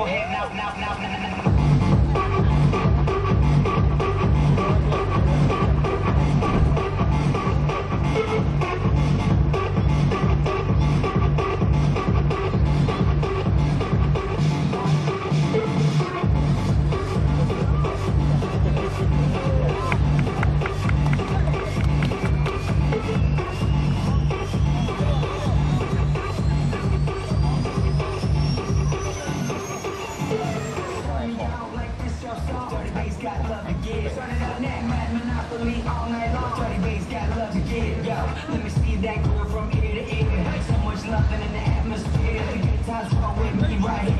go ahead now, now, now, now, now. Literally all night long, 30 days, got love to give, yo. Let me see that girl from ear to ear. So much love in the atmosphere. The good times roll with me right here.